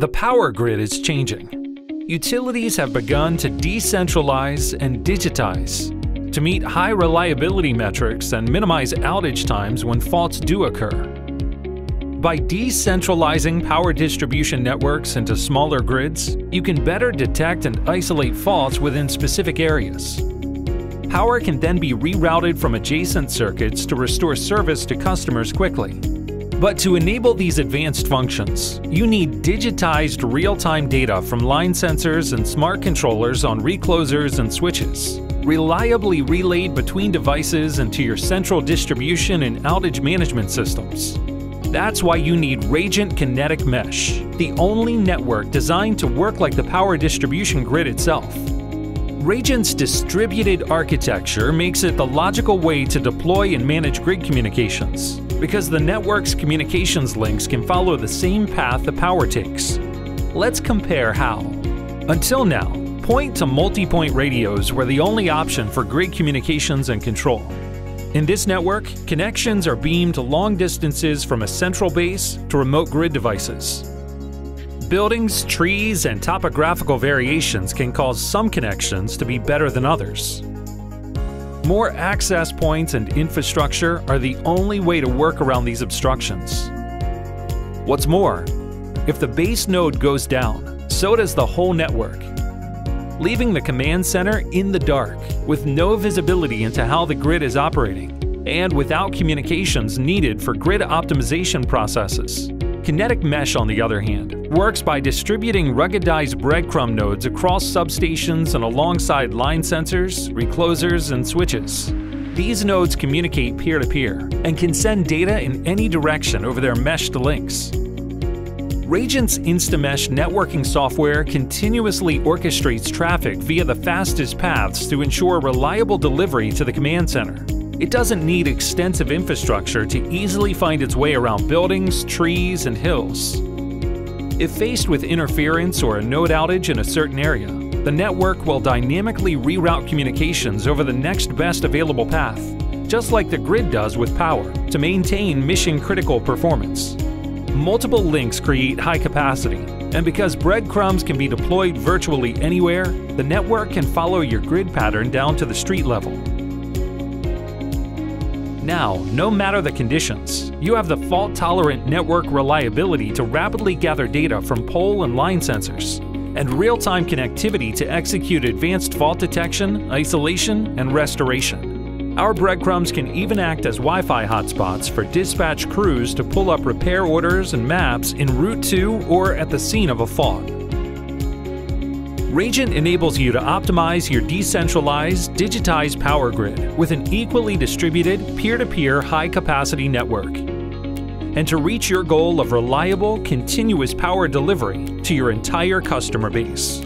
The power grid is changing. Utilities have begun to decentralize and digitize to meet high reliability metrics and minimize outage times when faults do occur. By decentralizing power distribution networks into smaller grids, you can better detect and isolate faults within specific areas. Power can then be rerouted from adjacent circuits to restore service to customers quickly. But to enable these advanced functions, you need digitized real-time data from line sensors and smart controllers on reclosers and switches, reliably relayed between devices and to your central distribution and outage management systems. That's why you need Rajant Kinetic Mesh, the only network designed to work like the power distribution grid itself. Rajant's distributed architecture makes it the logical way to deploy and manage grid communications, because the network's communications links can follow the same path the power takes. Let's compare how. Until now, point to multi-point radios were the only option for grid communications and control. In this network, connections are beamed long distances from a central base to remote grid devices. Buildings, trees, and topographical variations can cause some connections to be better than others. More access points and infrastructure are the only way to work around these obstructions. What's more, if the base node goes down, so does the whole network, leaving the command center in the dark with no visibility into how the grid is operating and without communications needed for grid optimization processes. Kinetic Mesh, on the other hand, works by distributing ruggedized breadcrumb nodes across substations and alongside line sensors, reclosers, and switches. These nodes communicate peer-to-peer -peer and can send data in any direction over their meshed links. Rajant's InstaMesh networking software continuously orchestrates traffic via the fastest paths to ensure reliable delivery to the command center. It doesn't need extensive infrastructure to easily find its way around buildings, trees, and hills. If faced with interference or a node outage in a certain area, the network will dynamically reroute communications over the next best available path, just like the grid does with power, to maintain mission-critical performance. Multiple links create high capacity, and because breadcrumbs can be deployed virtually anywhere, the network can follow your grid pattern down to the street level, now, no matter the conditions, you have the fault-tolerant network reliability to rapidly gather data from pole and line sensors, and real-time connectivity to execute advanced fault detection, isolation, and restoration. Our breadcrumbs can even act as Wi-Fi hotspots for dispatch crews to pull up repair orders and maps en route to or at the scene of a fault. Rajant enables you to optimize your decentralized, digitized power grid with an equally distributed, peer-to-peer high-capacity network. And to reach your goal of reliable, continuous power delivery to your entire customer base.